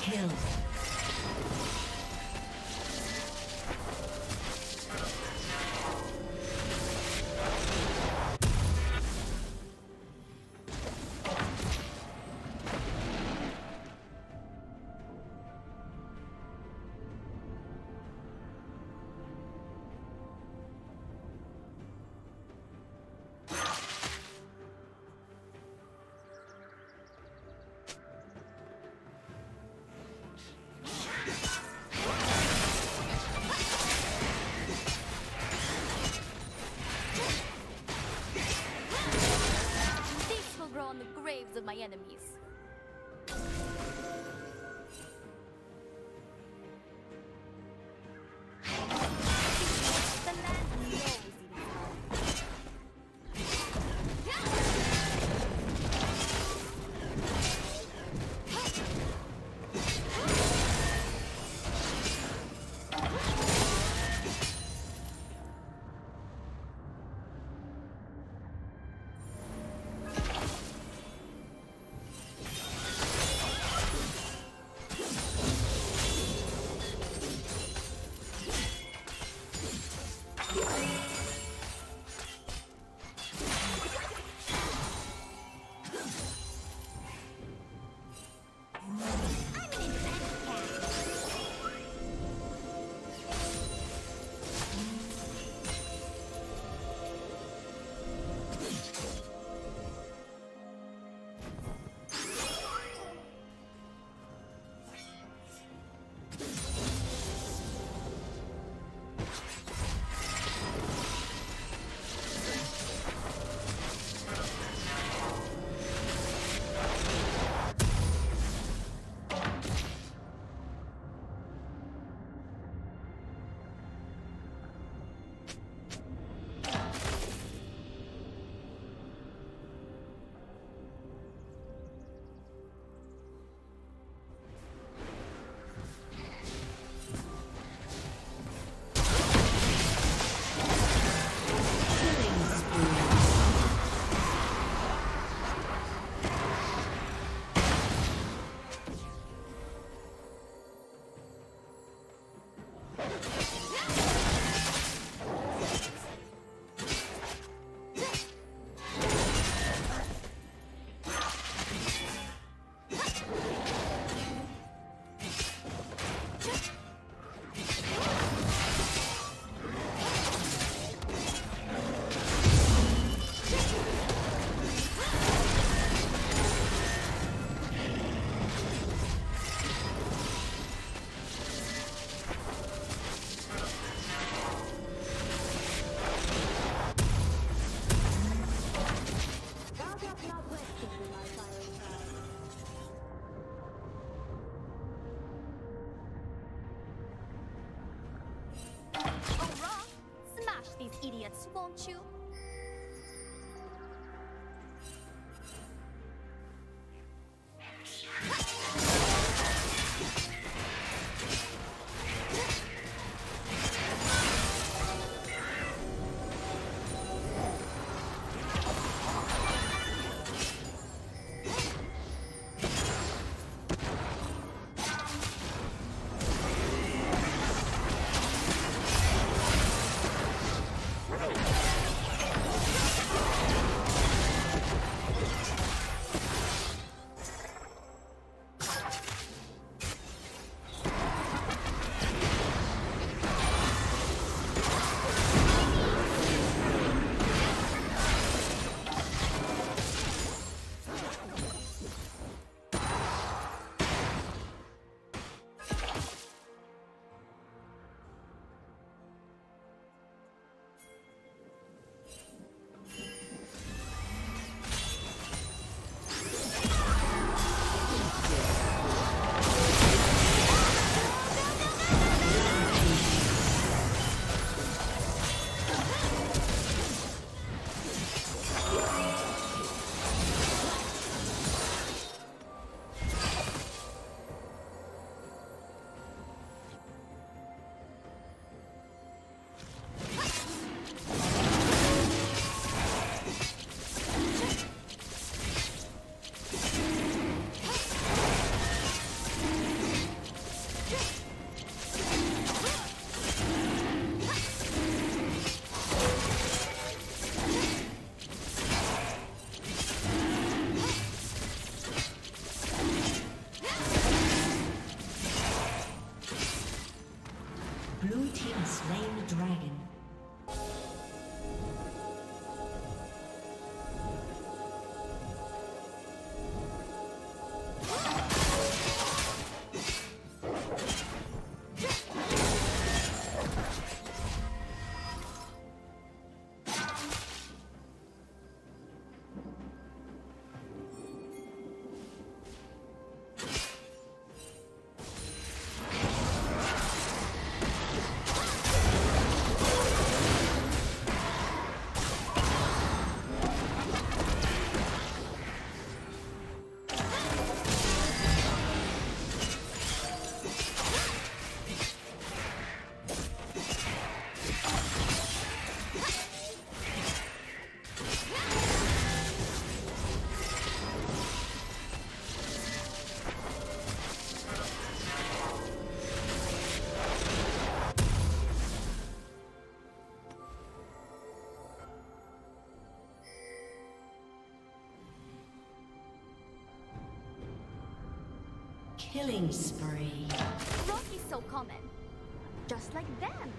kill. Killing spree. Rocky's so common. Just like them.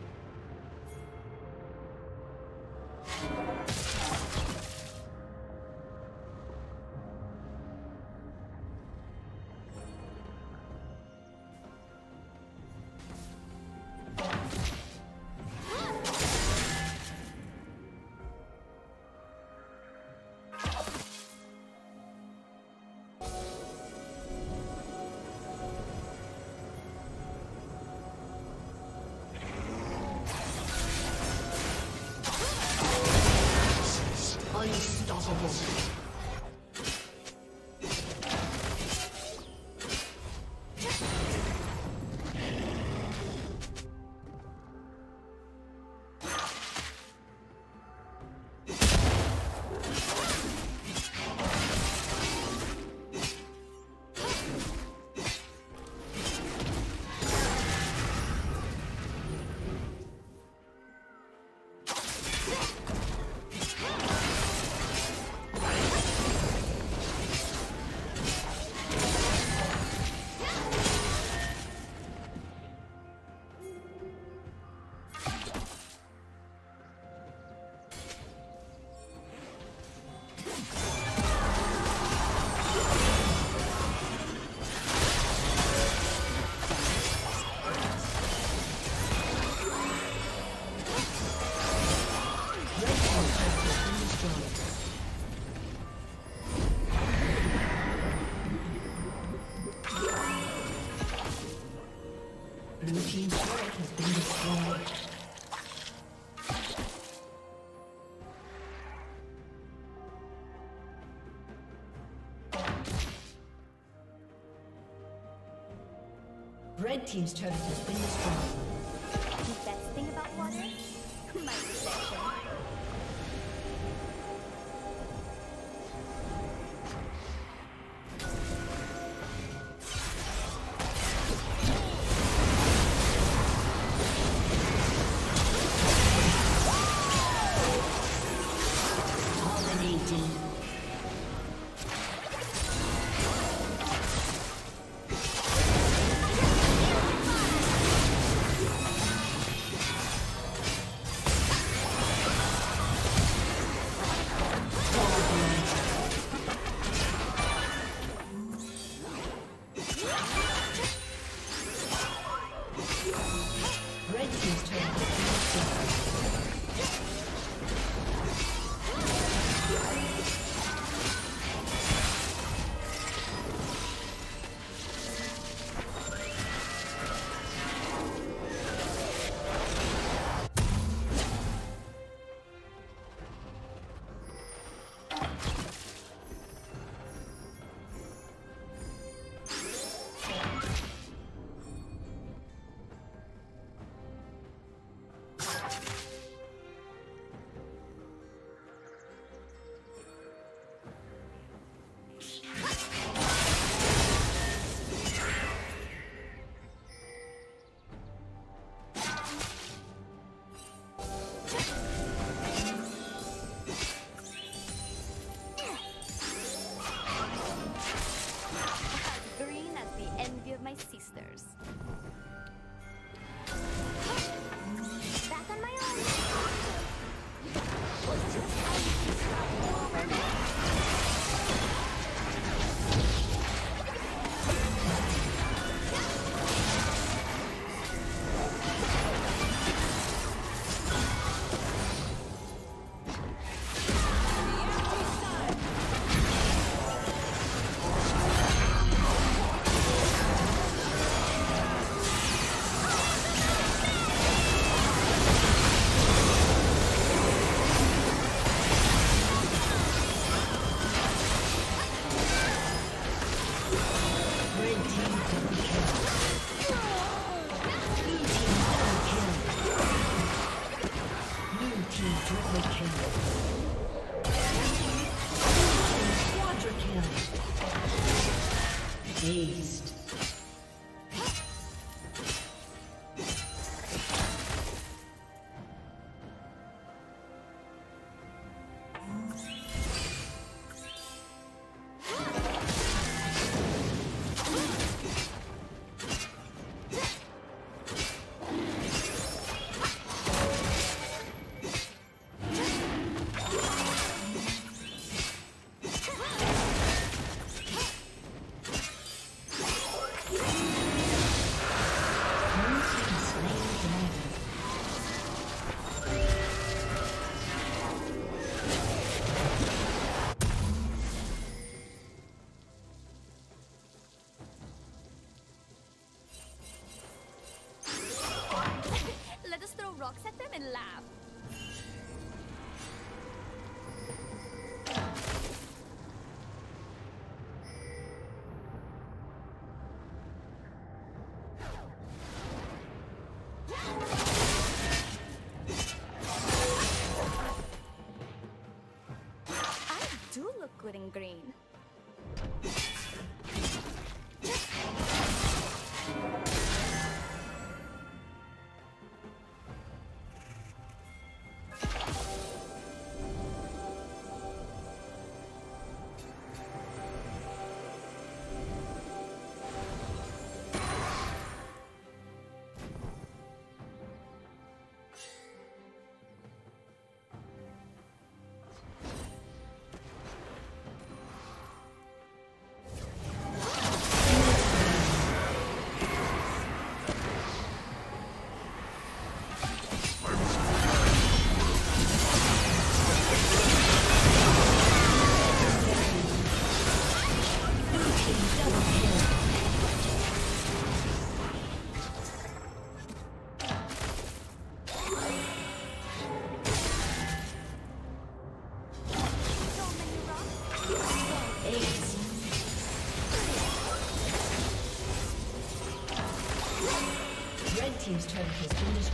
Red Team's turret has been destroyed. The best thing about water? rock at them and laugh.